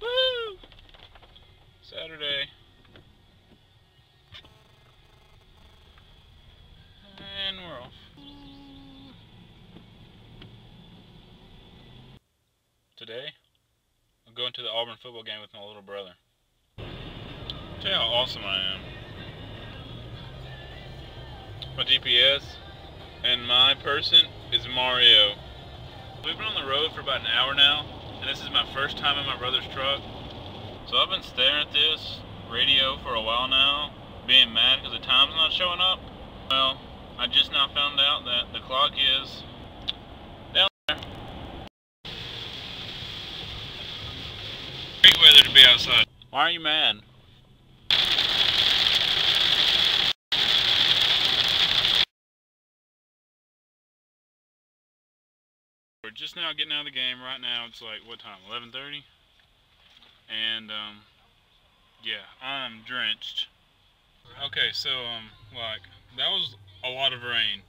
Woo! Saturday. And we're off. Today, I'm going to the Auburn football game with my little brother. Tell you how awesome I am. My GPS and my person is Mario. We've been on the road for about an hour now, and this is my first time in my brother's truck. So I've been staring at this radio for a while now, being mad because the time's not showing up. Well, I just now found out that the clock is down there. Great weather to be outside. Why are you mad? Just now getting out of the game. Right now it's like, what time? 11.30? And, um, yeah, I'm drenched. Okay, so, um, like, that was a lot of rain.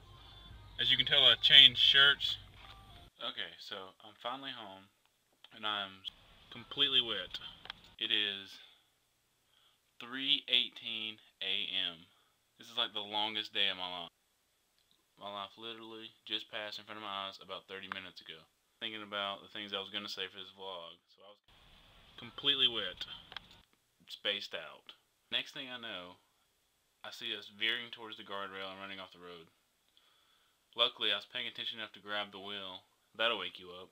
As you can tell, I changed shirts. Okay, so I'm finally home, and I'm completely wet. It is 3.18 a.m. This is like the longest day of my life. My life literally just passed in front of my eyes about 30 minutes ago. Thinking about the things I was going to say for this vlog. So I was completely wet. Spaced out. Next thing I know, I see us veering towards the guardrail and running off the road. Luckily, I was paying attention enough to grab the wheel. That'll wake you up.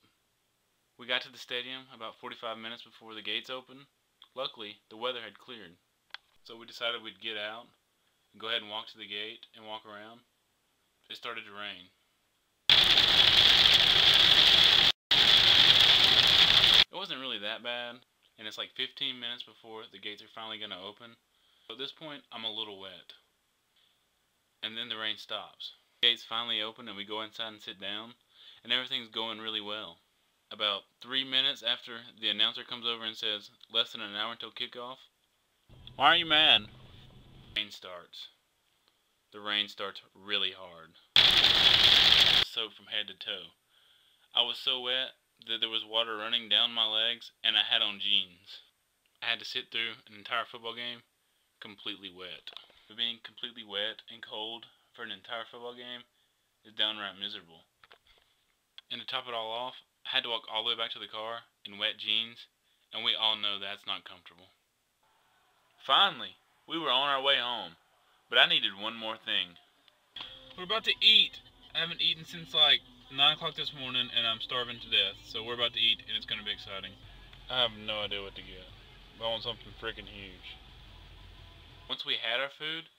We got to the stadium about 45 minutes before the gates opened. Luckily, the weather had cleared. So we decided we'd get out and go ahead and walk to the gate and walk around it started to rain. It wasn't really that bad, and it's like 15 minutes before the gates are finally going to open. So at this point, I'm a little wet. And then the rain stops. The gates finally open and we go inside and sit down, and everything's going really well. About three minutes after the announcer comes over and says, less than an hour until kickoff. Why are you mad? Rain starts the rain starts really hard. Soaked from head to toe. I was so wet that there was water running down my legs and I had on jeans. I had to sit through an entire football game completely wet. But being completely wet and cold for an entire football game is downright miserable. And to top it all off, I had to walk all the way back to the car in wet jeans, and we all know that's not comfortable. Finally, we were on our way home. But I needed one more thing. We're about to eat. I haven't eaten since like 9 o'clock this morning and I'm starving to death. So we're about to eat and it's going to be exciting. I have no idea what to get. But I want something freaking huge. Once we had our food,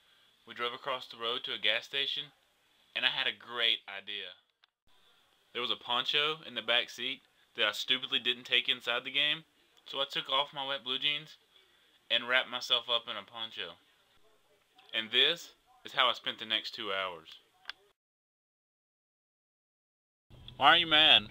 we drove across the road to a gas station and I had a great idea. There was a poncho in the back seat that I stupidly didn't take inside the game. So I took off my wet blue jeans and wrapped myself up in a poncho. And this is how I spent the next two hours. Why are you mad?